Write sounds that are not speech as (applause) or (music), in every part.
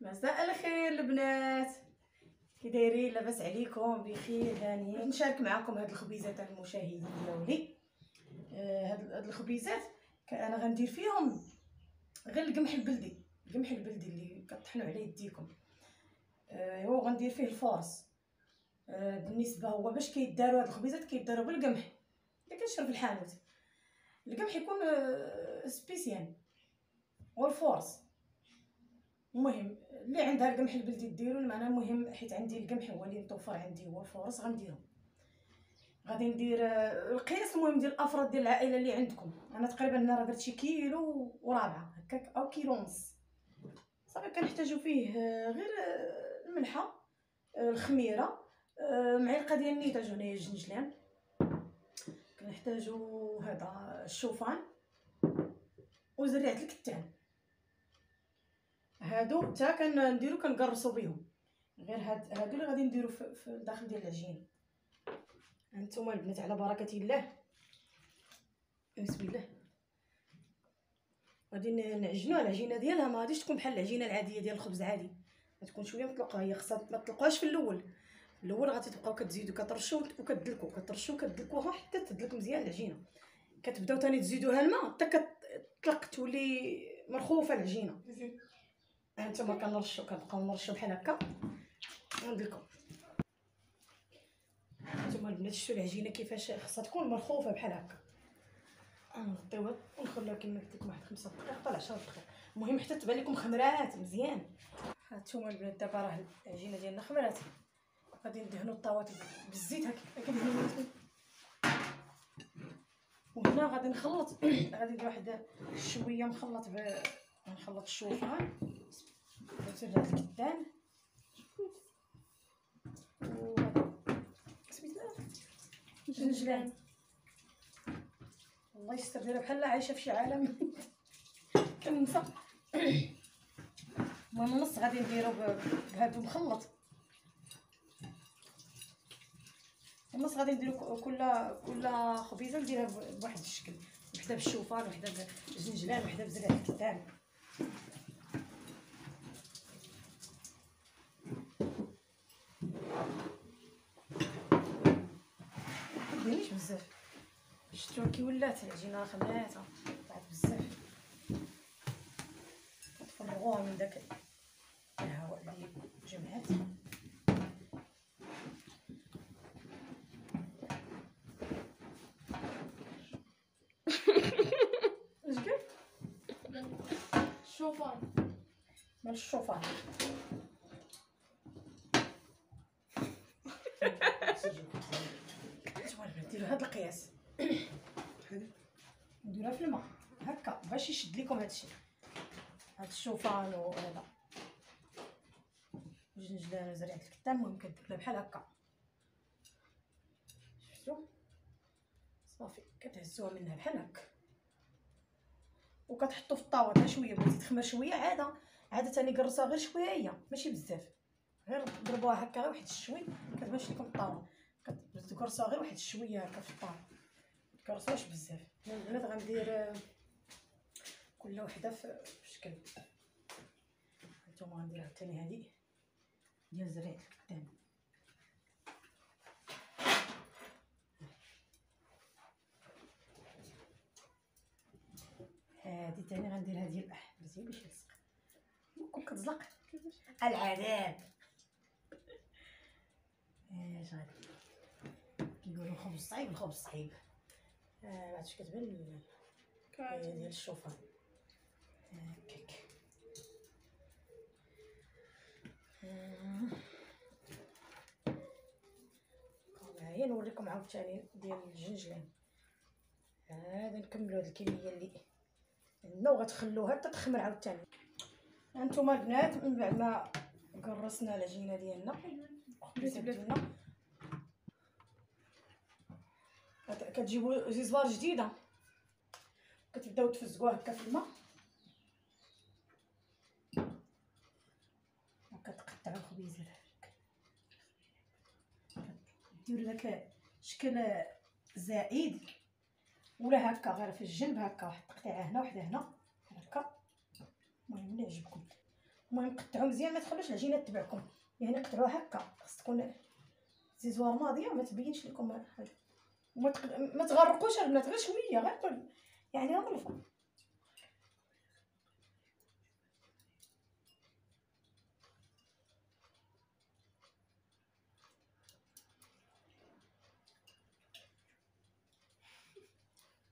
مساء الخير البنات. كي دايرين لاباس عليكم بخير هانيين. نشارك معكم هاد الخبيزات المشاهدين ديالي آه، هاد هاد الخبيزات أنا غندير فيهم غير القمح البلدي. القمح البلدي اللي كطحنوا عليه يديكم. آه، هو غندير فيه ال force آه، بالنسبة هو باش كيداروا هاد الخبيزات كيداروا بالقمح. اللي كنشري في الحانوت. القمح يكون spécial. وال force المهم اللي عندها القمح البلدي ديرو معناها المهم حيت عندي القمح هو اللي متوفر عندي هو ال force غنديرو غادي ندير آه، القياس المهم ديال الأفراد ديال العائلة اللي عندكم. أنا تقريبا أنا درت شي كيلو ورابعة هكاك أو كيلو ونص. صافي كنحتاجو فيه آه، غير آه، الملحة الخميرة معلقة ديال النيتاج هنايا الجنجلان. كنحتاجو هذا الشوفان. وزريعة الكتان. هادو حتى كنديرو كنقرصو بهم غير هاد هادو اللي غادي نديرو في, الداخل ديال العجين. هانتوما البنات على بركة الله. بسم الله. غادي ن- نعجنو العجينة ديالها. ما غاديش تكون بحال العجينة العادية ديال الخبز عادي. غتكون شوية مطلقة. هي خصها ما تطلقوهاش في الأول. في الأول غادي تبقاو كتزيدو كترشو وكتدلكو. كترشو وكتدلكوها حتى تدلك مزيان العجينة. كتبداو تاني تزيدوها الماء حتى كتطلق تولي مرخوفة العجينة. هانتوما كنرشو كنبقاو نرشو بحال هكا. ندلكو هانتوما البنات شتو العجينة كيفاش خصها تكون مرخوفة بحال هكا. نغطيوها ونخليوها كما قلت لكم واحد خمسة دقائق حتى 10 دقائق المهم حتى تبان لكم خمرات مزيان. هانتوما البنات دابا راه العجينة ديالنا خمرات. غادي ندهنو الطاوات بالزيت هكا. وهنا غادي نخلط (clears throat) غادي ندير واحد شوية مخلط ب نخلط الشوفان وزرع الكتان و سميتها جنجلان الله يستر دايره بحال عايشة في شي عالم. كننسى. المهم النص غادي نديرو ب- بهادو مخلط النص غادي نديرو كل كل خبيزة نديرها بواحد الشكل. وحدة بالشوفان وحدة بالجنجلان وحدة بزرع الكتان مديريش بزاف شتو كي ولات العجينه خماتها طلعت بزاف. تفرغوها من داك الهواء اللي جمعات (laughs) اش الشوفان. مال الشوفان. (laughs) ديروا هاد القياس. نديروها في الماء هكا باش يشد لكم هادشي هاد الشوفان وهذا الجنجلان وزريعة الكتان المهم كديروا بحال هكا. شفتوا صافي. كتهزوها منها بحال هكا. وكتحطوا في الطاوه غير شوية. بغيتي تخمر شوية عادة. عادة تاني قرصوها غير شوية هي. ماشي بزاف. غير ضربوها هكا غير واحد الشوي. كتبانش لكم الطاوه كتقرصوها غير واحد الشوية هكا في الطاوه متكرصوهاش بزاف. البنات غندير آه، كل وحدة في شكل هانتوما غندير عاوتاني هادي. ديال زريعة الكتان هادي تاني هادي الأح مزيان باش يلصق ممكن كتزلق. العذاب. (laughs) اش غادي كيقولوا الخبز صعيب الخبز صعيب عرفتش كتبان ديال الشوفان هكاك. بقاو معايا نوريكم عاوتاني ديال الجنجلان هذا نكملو هاد الكميه اللي عندنا وغتخلوها حتى تخمر عاوتاني هانتوما البنات من بعد ما قرصنا العجينه ديالنا الخبيزات ديالنا كت- كتجيبوا زيزوار جديدة. كتبداو تفزقوها هكا في الماء. وكتقطعوا الخبيزات ديروا داك شكل زائد. ولا هكا غير في الجنب هكا واحد التقطيعه هنا وحده هنا. هكا. المهم اللي يعجبكم المهم قطعوا مزيان ما تخلوش العجينة تبعكم يعني قطعوها هكا. خاص تكون زيزوار ماضية وما تبينش لكم. هذا وما تق... ما تغرقوش البنات غير شوية غير يعني غير الفوق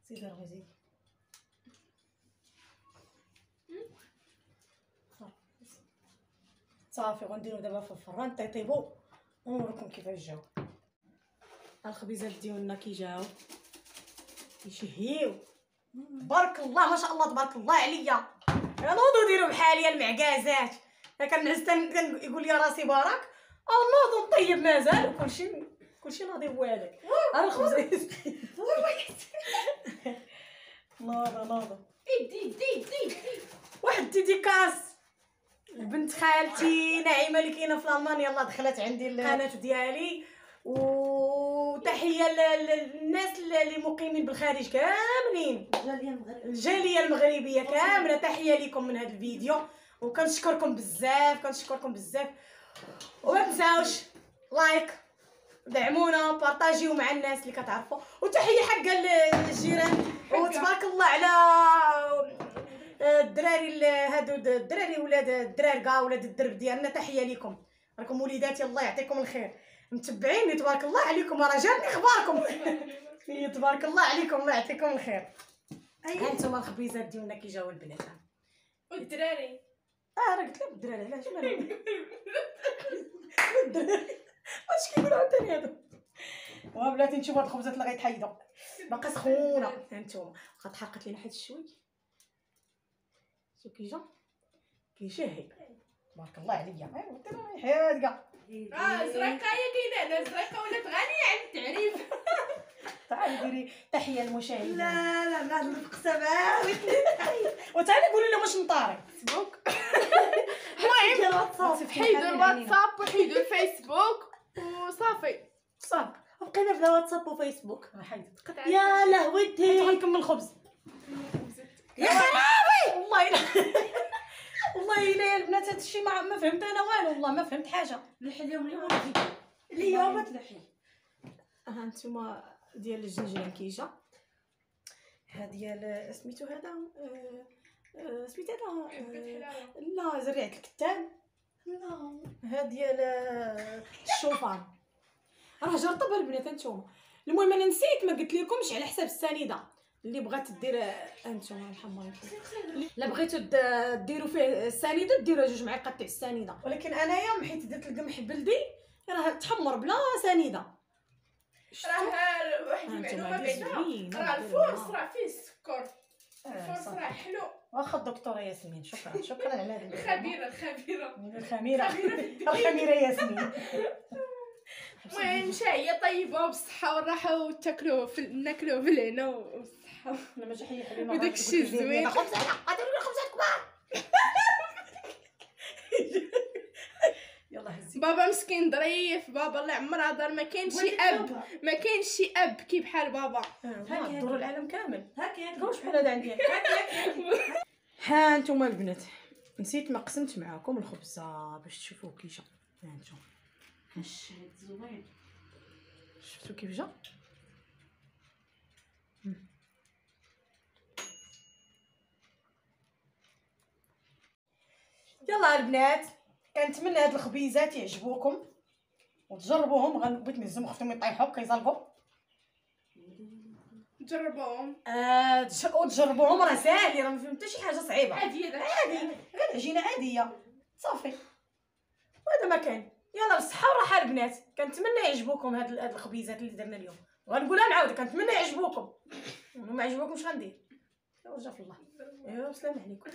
زيد راه زيد صافي غنديرو دابا في الفران طيطيبو ونوريكم كيفاش جاو الخبيزات ديالنا كي جاو يشهيو. تبارك الله ما شاء الله تبارك الله عليا. نوضو ديروا بحالي المعكازات كنعس يقول لي راسي بارك. نوضو نطيب مازال وكلشي كلشي ناضي هو هذاك. راه الخبز نوضو (laughs) نوضو دي دي دي واحد ديديكاس بنت خالتي نعيمة اللي كاينة في المان يلا دخلت عندي القناه ديالي. للناس اللي مقيمين بالخارج كاملين. الجاليه المغربية. كاملة. تحية لكم من هذا الفيديو. وكنشكركم بزاف كنشكركم بزاف. وما تنساوش like دعمونا بارطاجيو مع الناس اللي كتعرفوا. وتحية حق الجيران. وتبارك الله على الدراري هادو الدراري ولاد الدرار كاع ولاد الدرب ديالنا. تحية لكم راكم وليداتي. الله يعطيكم الخير. متبعيني تبارك الله عليكم راه جاتني أخباركم. (laughs) تبارك الله عليكم الله يعطيكم الخير. ها انتما الخبيزات ديالنا كي جاو البنات. والدراري. آه راه قلت لك الدراري علاش مالهم (laughs) الدراري اش كيقولوا عاوتاني هادو؟ وا بلاتي نشوفوا هاد الخبزات اللي غيتحيدوا باقا سخونة. هانتوما غتحرقت لينا حيت شوي. شوف كي جا. كيشهي تبارك الله عليا. أيوا ترى حياد كاع آه زرقايه كاينة أنا زرقاء ولات غنيه عن التعريف (laughs) تعالي ديري تحية للمشاهدين. لا لا ما نطق سماوي وتعالي قولي لهم واش نطاري فيسبوك. (laughs) المهم حيدوا الواتساب. وحيدوا الفيسبوك وصافي. صافي. بقينا بلا واتساب وفيسبوك. يا لهوتي. غنكمل الخبز يا خرابي والله الا والله الا يا البنات هادشي ما ما فهمت أنا والو والله ما فهمت حاجة. لحي اليوم اليوم اليوم تلحي ها انتما ديال الجنجران كيجا ها ديال سميتو هذا آه، آه، سميت هذا آه، لا زريعة الكتان لا. ها ديال آه، الشوفان. راه جرطبها البنات انتوما المهم أنا نسيت ما قلت لكمش على حساب السنيدة. اللي بغات دير آه، انتوما الحمر لا بغيتو ديروا فيه السنيدة ديروا جوج معالق تاع السنيدة. ولكن أنايا حيت درت القمح بلدي راه تحمر بلا سنيدة. راه واحد هانتوما المعلومة بعدا راه. الفورس راه فيه السكر آه، الفورس صافي. راه حلو. واخا الدكتوره ياسمين شكرا شكرا على هذا الخبيره الخبيره الخميرة. الخميرة (laughs) ياسمين. (laughs) المهم شاهية طيبة وبالصحة والراحة وتاكلوه في ناكلوه بالهنا والصحة أنا ما جا حي حبيبي وداك الشي الزوين. خبز غادي نقول خبزات كبار (laughs) يلا هزي. بابا مسكين ظريف. بابا الله يعمرها دار ما كاين شي أب. ما كاين شي أب. كي بحال بابا؟ هاكي دور العالم كامل. هاكي هاكي. واش بحال هذا عندي؟ (laughs) ها أنتم البنات نسيت ما قسمت معاكم الخبزة باش تشوفوا كي جا ها أنتم الشهد زوين شفتوا كيف جا. يلا البنات. كنتمنى هاد الخبيزات يعجبوكم. وتجربوهم. غنبغيت نهزهم خفتهم يطيحوا. كيزلقوا جربوهم آه تج- وتجربوهم. راه ساهل راه ما فهمت حتى شي حاجة صعيبة. عادية داك عادي غير عجينه عادية. صافي. وهذا ما كان يلا بالصحه والراحه البنات. كنتمنى يعجبوكم هاد ال- هاد الخبيزات اللي درنا اليوم. وغنقولها نعاود. كنتمنى يعجبوكم. (laughs) وما عجبوكمش غندير. وجه في الله أيوا بسلام عليكم.